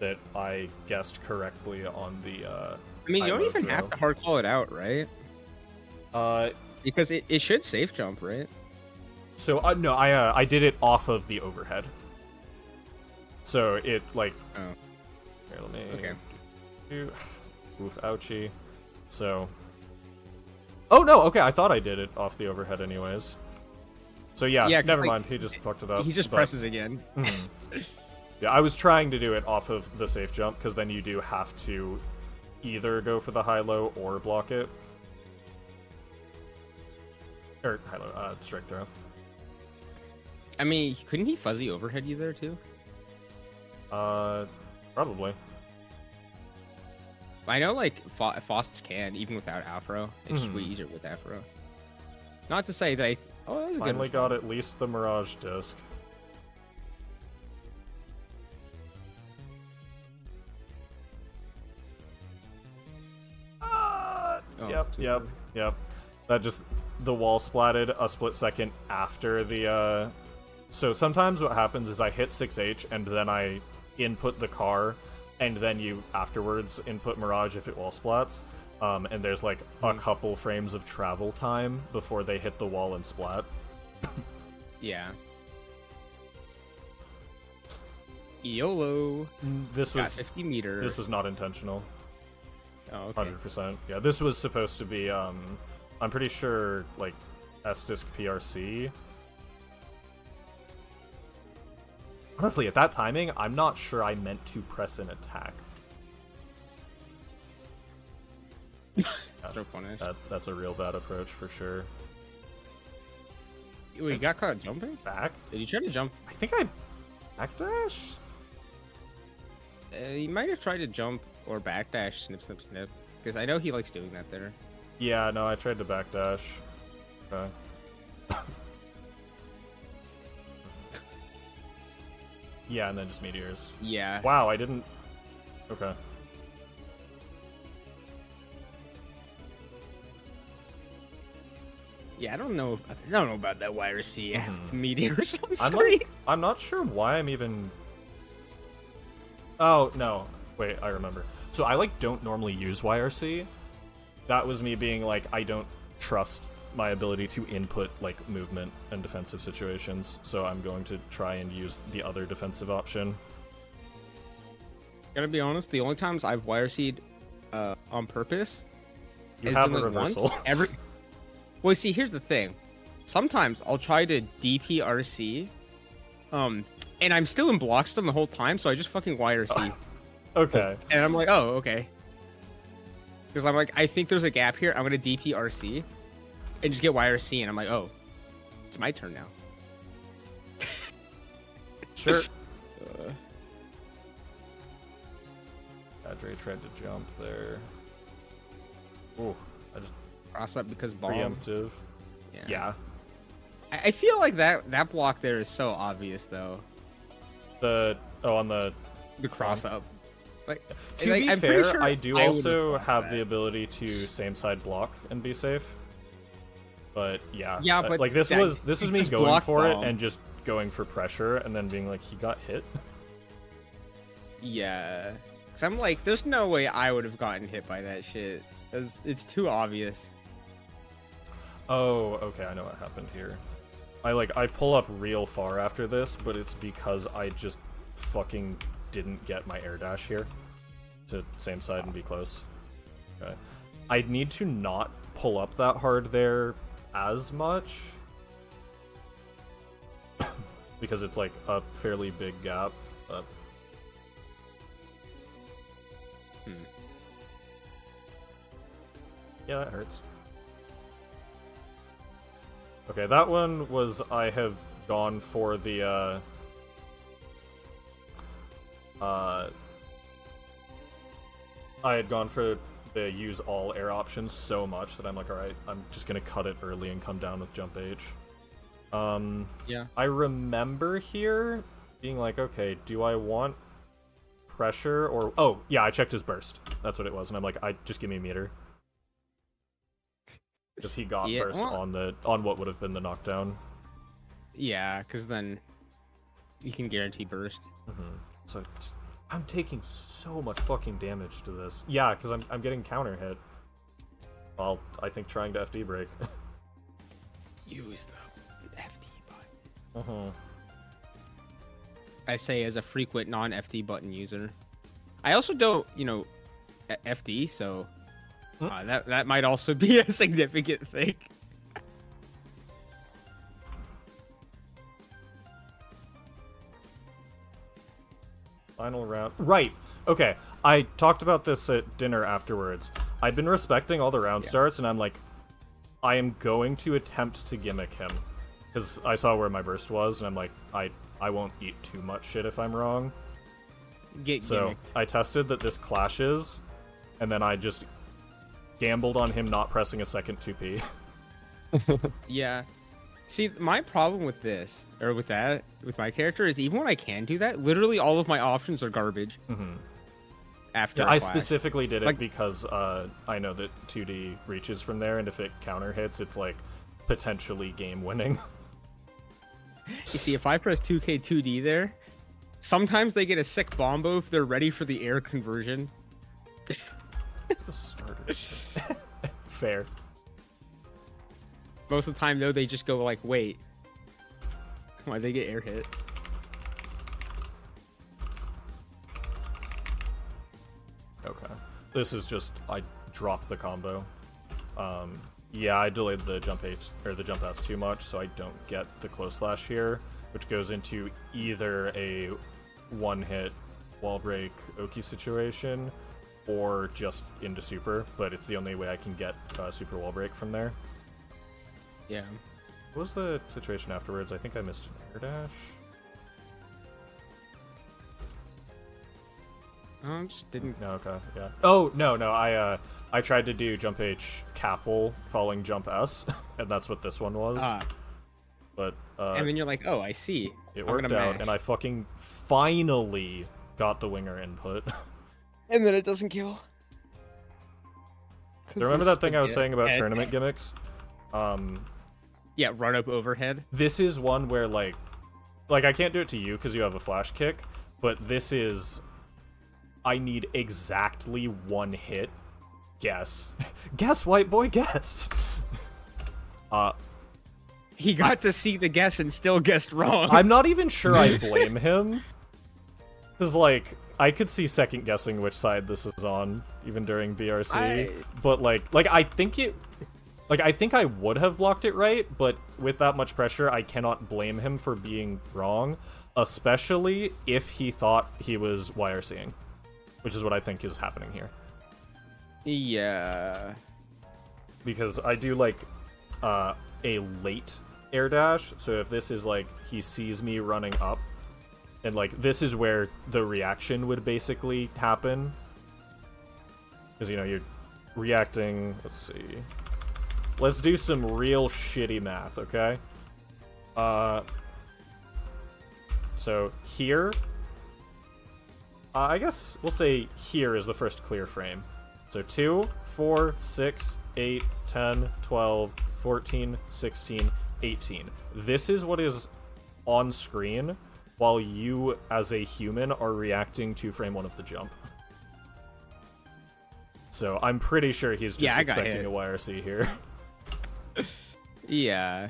that I guessed correctly on the. Uh, I mean, you don't even have to hard call it out, right? uh, Because it, it should safe jump, right? so uh, no, I uh, I did it off of the overhead. So it like. Oh. Here, let me. Okay. do- Oof, ouchie. So. Oh no! Okay, I thought I did it off the overhead, anyways. So yeah, Yeah, never like, mind. He just fucked it up. he just but- presses again. Mhm. yeah, I was trying to do it off of the safe jump because then you do have to either go for the high low or block it. Or high low, uh, strike throw. I mean, couldn't he fuzzy overhead you there too? Uh, probably. I know like Fa- Fausts can even without Afro. It's just way easier with Afro. Not to say that I. Oh, that was a good Finally got at least the Mirage disc. Ah, Oh, yep, yep, far. yep. That just the wall splatted a split second after the. uh... So sometimes what happens is I hit 6H and then I input the car, and then you afterwards input Mirage if it wall splats. Um, and there's like a Hmm. couple frames of travel time before they hit the wall and splat. Yeah. YOLO. This Got was 50 meter. this was not intentional. Oh, okay. Hundred percent. Yeah, this was supposed to be. Um, I'm pretty sure like S disc PRC. Honestly, at that timing, I'm not sure I meant to press an attack. Throw punish. That that's a real bad approach for sure. Wait, he got caught jumping? Back? Did he try to jump? I think I backdash. Uh, he might have tried to jump or backdash, snip, snip, snip. Because I know he likes doing that there. Yeah, no, I tried to backdash. Okay. Yeah, and then just meteors. Yeah. Wow, I didn't. Okay. Yeah, I don't know. I don't know about that YRC Mhm. meteors on I'm screen. not, I'm not sure why I'm even. Oh no! Wait, I remember. So I like don't normally use YRC. That was me being like I don't trust my ability to input like movement and defensive situations. So I'm going to try and use the other defensive option. Gotta be honest, the only times I've YRC'd uh, on purpose You have a been, like, once reversal. Every. Well, see, here's the thing. Sometimes I'll try to DPRC, um, and I'm still in block stun the whole time, so I just fucking YRC, okay. and I'm like, oh, okay. Because I'm like, I think there's a gap here. I'm gonna DPRC, and just get YRC, and I'm like, oh, it's my turn now. Sure. Uh, tried to jump there. Ooh, I just cross up because bomb. preemptive. Yeah. I I feel like that that block there is so obvious though. The oh on the The cross up. Like, To like, be I'm fair, sure I do I also have that. the ability to same side block and be safe. But yeah, Yeah, uh, but like this that- was this was me going for bomb. it and just going for pressure and then being like he got hit. Yeah. Cause I'm like, there's no way I would have gotten hit by that shit. It's, it's too obvious. Oh, okay, I know what happened here. I like I pull up real far after this, but it's because I just fucking didn't get my air dash here to same side and be close. Okay. I need to not pull up that hard there as much. because it's like a fairly big gap, but Hmm. Yeah, that hurts. Okay, that one was I have gone for the uh uh I had gone for the use all air options so much that I'm like, alright, I'm just gonna cut it early and come down with jump H. Um Yeah. I remember here being like, okay, do I want pressure or oh yeah, I checked his burst. That's what it was, and I'm like, I just give me a meter. Because he got Yeah, burst well- on the on what would have been the knockdown. Yeah, because then you can guarantee burst. So just, I'm taking so much fucking damage to this. Yeah, because I'm I'm getting counter hit. While, I think trying to FD break. Use the FD button. uh-huh. I say as a frequent non-FD button user. I also don't, you know, FD, so Hmm? uh, that that might also be a significant thing. Final round. Right. Okay. I talked about this at dinner afterwards. I've been respecting all the round Yeah. starts, and I'm like, I am going to attempt to gimmick him because I saw where my burst was, and I'm like, I I won't eat too much shit if I'm wrong. Get So gimmicked. I tested that this clashes, and then I just gambled on him not pressing a second 2p. Yeah. See, my problem with this, or with that, with my character, is even when I can do that, literally all of my options are garbage. After Yeah, I specifically did it Like- because uh, I know that 2D reaches from there, and if it counter hits, it's like potentially game winning. You see, if I press 2K 2D there, sometimes they get a sick bombo if they're ready for the air conversion. It's a starter. Fair. Most of the time, though, they just go like, wait. Why they get air hit? Okay. This is just I dropped the combo. Um, yeah, I delayed the jump H or the jump S too much, so I don't get the close slash here, which goes into either a one hit wall break Oki situation or just into super, but it's the only way I can get uh, super wall break from there. Yeah. What was the situation afterwards? I think I missed an air dash. Um, just didn't. No, okay, yeah. Oh no, no, I uh, I tried to do jump H capel falling jump S, and that's what this one was. Ah, but uh, and then you're like, oh, I see. it I'm worked out, mash. and I fucking finally got the winger input. And then it doesn't kill. Remember that thing I was saying about tournament gimmicks? Um, Yeah, run up overhead. this is one where like, like I can't do it to you because you have a flash kick, but this is, I need exactly one hit. Guess, guess, white boy, guess. Uh, He got to see the guess and still guessed wrong. I'm not even sure I blame him. Because, like, I could see second guessing which side this is on, even during BRC. I- But, like, like I think it. Like, I think I would have blocked it right, but with that much pressure, I cannot blame him for being wrong, especially if he thought he was YRCing, which is what I think is happening here. yeah. because I do like uh, a late air dash. So if this is like he sees me running up, and like this is where the reaction would basically happen, because you know you're reacting. Let's see. Let's do some real shitty math, okay? Uh. So here. Uh, I guess we'll say here is the first clear frame. So 2, 4, 6, 8, 10, 12, 14, 16, 18. This is what is on screen while you, as a human, are reacting to frame 1 of the jump. So I'm pretty sure he's just Yeah, expecting a YRC here. Yeah.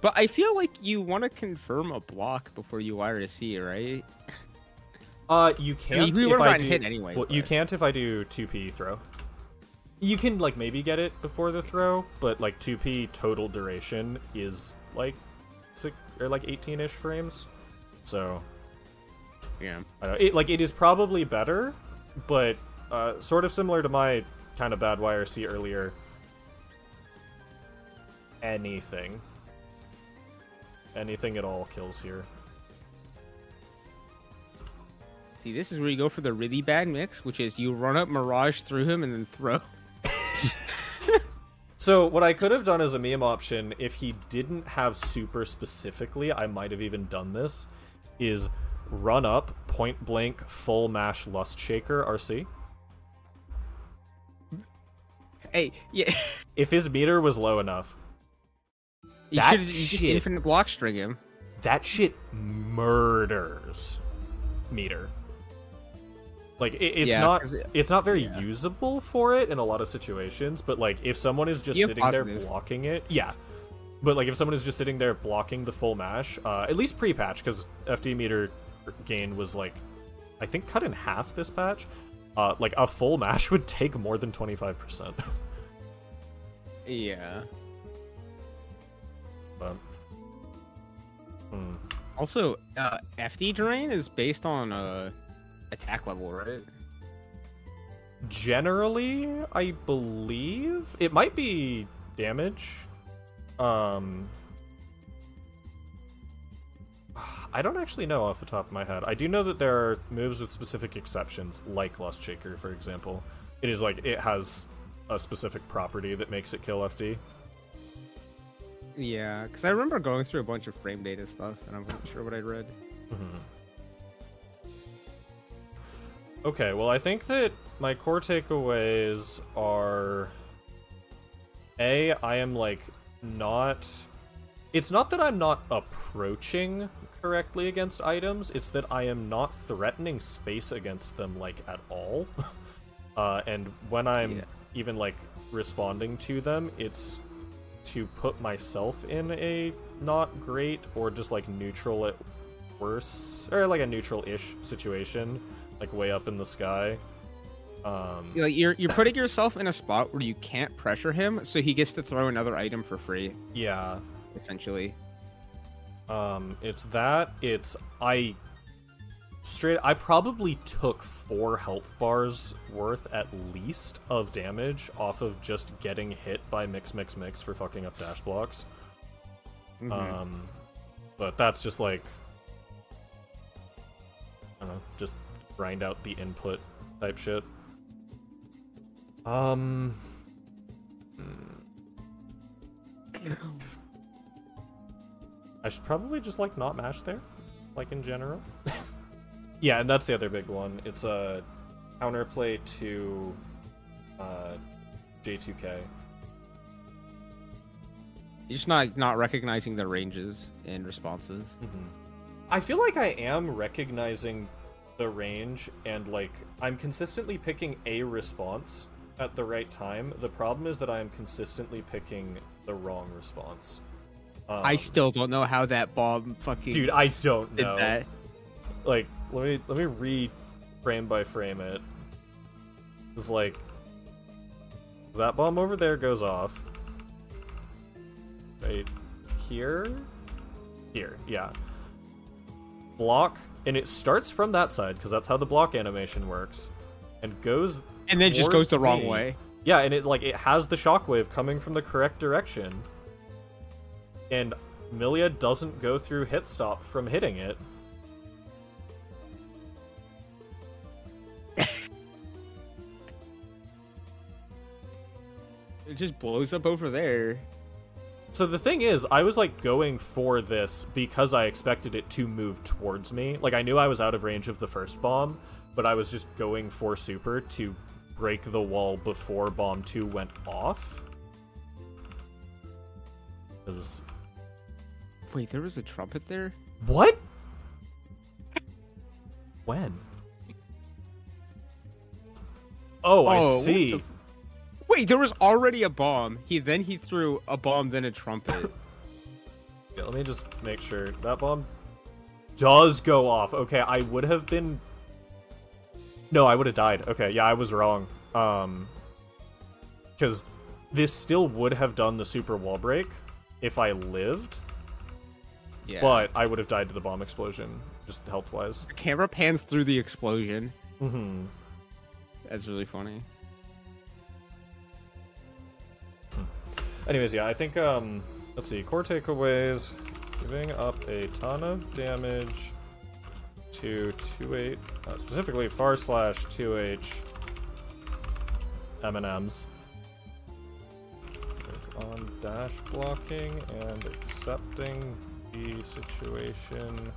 But I feel like you want to confirm a block before you YRC, right? Uh, you can't we if I do. hit anyway, Well, you can't if I do 2p throw. You can like maybe get it before the throw, but like 2p total duration is like six or like 18ish frames. So Yeah. I don't know, it like it is probably better, but uh, sort of similar to my kind of bad YRC earlier. Anything, anything at all kills here. See, this is where you go for the really bad mix, which is you run up Mirage through him and then throw. So what I could have done as a meme option, if he didn't have super specifically, I might have even done this, is run up, point blank, full mash lust shaker RC. Hey, yeah. If his meter was low enough, You That should you just infinite block string him. that shit murders meter. Like it, it's Yeah, not it- it's not very yeah. usable for it in a lot of situations, but like if someone is just You sitting there blocking it, yeah. But like if someone is just sitting there blocking the full mash, uh, at least pre-patch, because FD meter gain was like, I think cut in half this patch. Uh, like a full mash would take more than twenty five percent. Yeah. But hmm. Also, uh, FD drain is based on uh, attack level, right? generally i believe it might be damage um i don't actually know off the top of my head i do know that there are moves with specific exceptions like lust shaker for example it is like it has a specific property that makes it kill fd Yeah, because I remember going through a bunch of frame data stuff, and I'm not sure what I read. Okay, well, I think that my core takeaways are A, I am like not. It's not that I'm not approaching correctly against items, it's that I am not threatening space against them like at all. uh, and when I'm Yeah. even like responding to them, it's to put myself in a not great or just like neutral at worse, or like a neutral ish situation like way up in the sky. Um, Like you're you're putting yourself in a spot where you can't pressure him, so he gets to throw another item for free, yeah, essentially. um, it's that. It's I straight. I probably took four health bars worth at least of damage off of just getting hit by mix, mix, mix for fucking up dash blocks. Mhm. Um, but that's just like I don't know, just grind out the input type shit. Um. hmm. I should probably just like not mash there, like in general. yeah, and that's the other big one. It's a counterplay to uh, J2K. You're just not not recognizing the ranges and responses. Mm-hmm. I feel like I am recognizing the range and like I'm consistently picking a response at the right time. The problem is that I am consistently picking the wrong response. Um, I still don't know how that bomb fucking dude, I don't know. that. Like, let me let me re frame by frame it. It's like that bomb over there goes off. Right here? Here, yeah. Block, and it starts from that side, because that's how the block animation works. And goes And then just goes the wrong me. way. Yeah, and it like it has the shockwave coming from the correct direction. And Millia doesn't go through hit stop from hitting it. It just blows up over there. So the thing is, I was like going for this because I expected it to move towards me. Like I knew I was out of range of the first bomb, but I was just going for super to break the wall before bomb 2 went off. Cuz Wait, there was a trumpet there? what? When? Oh, I Oh, see. Wait, there was already a bomb. He then he threw a bomb, then a trumpet. Yeah, let me just make sure that bomb does go off. Okay, I would have been. No, I would have died. Okay, yeah, I was wrong. Um, because this still would have done the super wall break if I lived, Yeah. but I would have died to the bomb explosion, just health wise. the camera pans through the explosion. hmm That's really funny. Anyways, yeah, I think um, let's see, core takeaways, giving up a ton of damage to 2H, uh, specifically far slash 2H M&Ms. On dash blocking and accepting the situation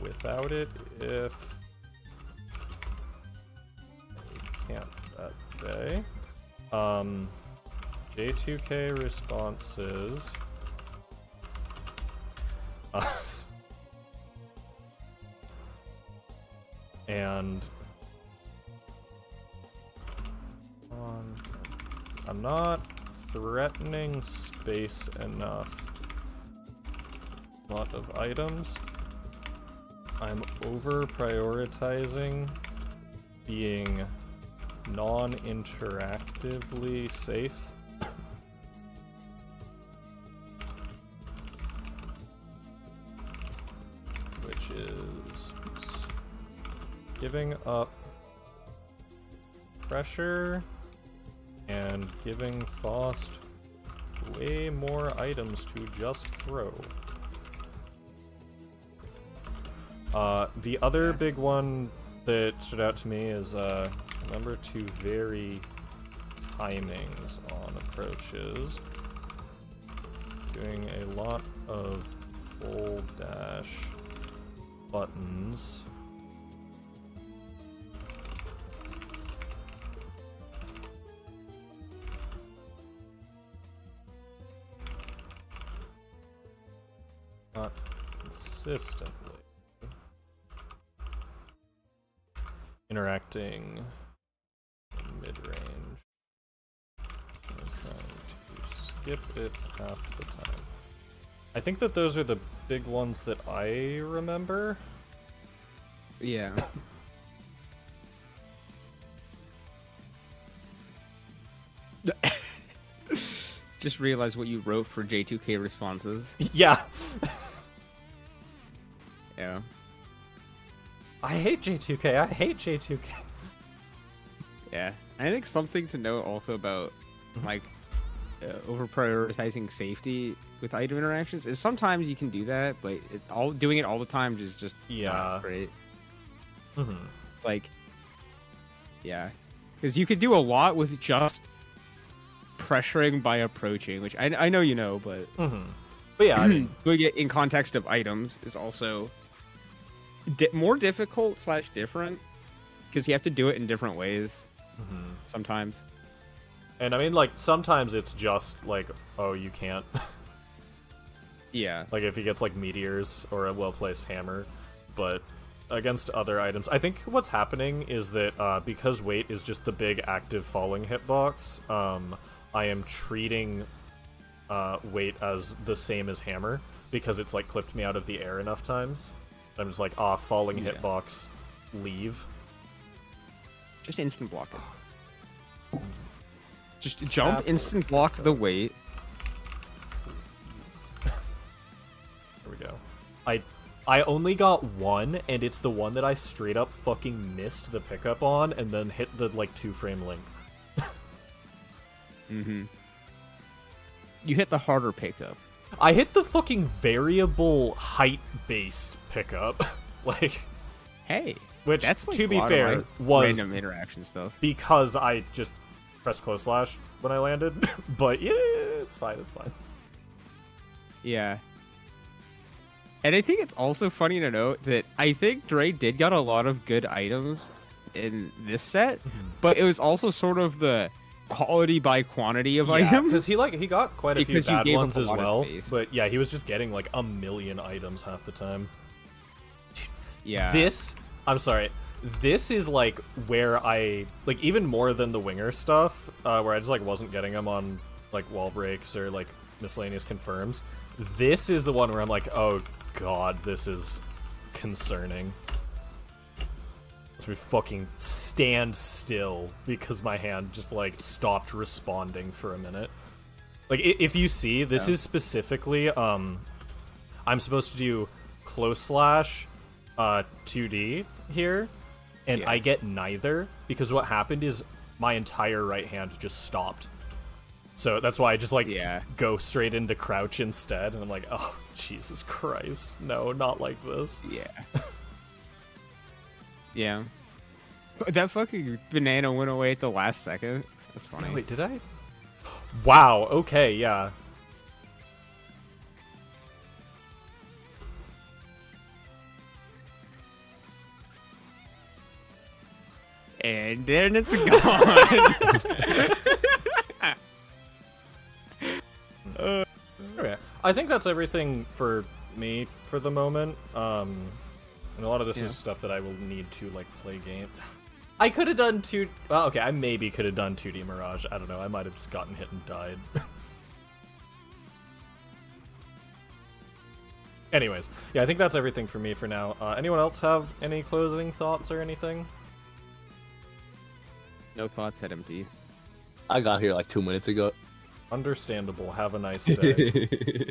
without it if I can't that day. Um, J2K responses. Uh, and on, I'm not threatening space enough. A Lot of items. I'm over prioritizing being non-interactively safe. Giving up pressure and giving Faust way more items to just throw. Uh, the other big one that stood out to me is uh, remember to vary timings on approaches. Doing a lot of full dash buttons. Consistently. Interacting mid range. I'm trying to skip it half the time. I think that those are the big ones that I remember. Yeah. Just realized what you wrote for J2K responses. Yeah. Yeah. I hate J2K. I hate J2K. Yeah. I think something to note also about Mhm. like uh, over prioritizing safety with item interactions is sometimes you can do that, but it, all doing it all the time is just Yeah. not great. hmm It's like, yeah, because you could do a lot with just pressuring by approaching, which I, I know you know, but hmm But yeah, I mean, doing it in context of items is also di- more difficult slash different because you have to do it in different ways mhm. sometimes. and I mean, like sometimes it's just like, oh, you can't. Yeah, like if he gets like meteors or a well placed hammer, but against other items, I think what's happening is that uh, because weight is just the big active falling hitbox, um, I am treating uh, weight as the same as hammer because it's like clipped me out of the air enough times. I'm just like, ah, falling Yeah. hitbox, leave. just instant block it. Just jump, Apple instant block the weight. There we go. I I only got one, and it's the one that I straight up fucking missed the pickup on, and then hit the like two frame link. Mm-hmm. You hit the harder pickup. I hit the fucking variable height based pickup, like Hey, which that's like to be fair was random interaction stuff. because I just pressed close slash when I landed. but yeah, it's fine. It's fine. Yeah. And I think it's also funny to note that I think Dre did got a lot of good items in this set, mm-hmm. but it was also sort of the quality by quantity of items. because he like he got quite a Because few bad ones as well. But yeah, he was just getting like a million items half the time. yeah. This, I'm sorry, this is like where I like even more than the winger stuff, uh, where I just like wasn't getting them on like wall breaks or like miscellaneous confirms. This is the one where I'm like, oh god, this is concerning. So we fucking stand still because my hand just like stopped responding for a minute. Like if you see, this Yeah. is specifically um I'm supposed to do close slash uh 2D here and Yeah. I get neither because what happened is my entire right hand just stopped. So that's why I just like Yeah. go straight into crouch instead and I'm like, "Oh, Jesus Christ. No, not like this." Yeah. yeah. That fucking banana went away at the last second. That's funny. Wait, did I? Wow. Okay. Yeah. And then it's gone. Okay. I think that's everything for me for the moment. Um, and a lot of this Yeah. is stuff that I will need to like play games. I could have done two. Well, okay. I maybe could have done 2D Mirage. I don't know. I might have just gotten hit and died. Anyways, yeah, I think that's everything for me for now. Uh, anyone else have any closing thoughts or anything? no thoughts, head empty. I got here like two minutes ago. Understandable. Have a nice day.